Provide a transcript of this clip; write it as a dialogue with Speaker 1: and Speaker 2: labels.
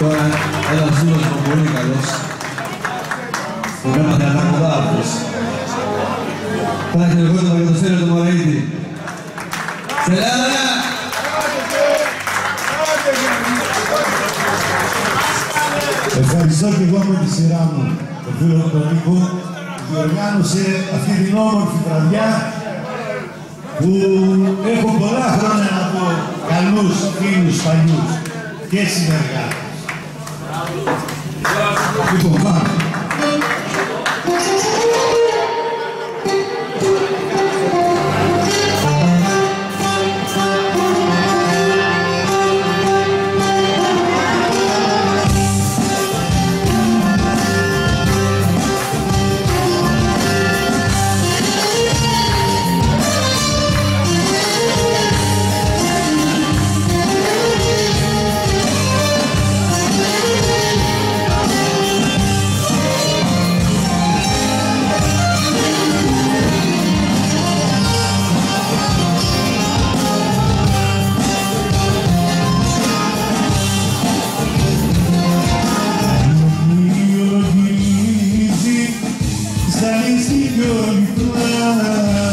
Speaker 1: Τώρα ένας φίλος μου πολύ καλός που με έμαθε να τα κοντά αυτός. Τώρα χειροκρότημα για το Στέλιο του Μωραήτη. Σε Ελλάδα!
Speaker 2: Ευχαριστώ και εγώ με τη σειρά μου τον φίλο μου τον Νίκο που διοργάνωσε αυτή την όμορφη βραδιά που έχω πολλά χρόνια να πω καλούς φίλους παλιούς και συνεργάτες. we
Speaker 3: could fly.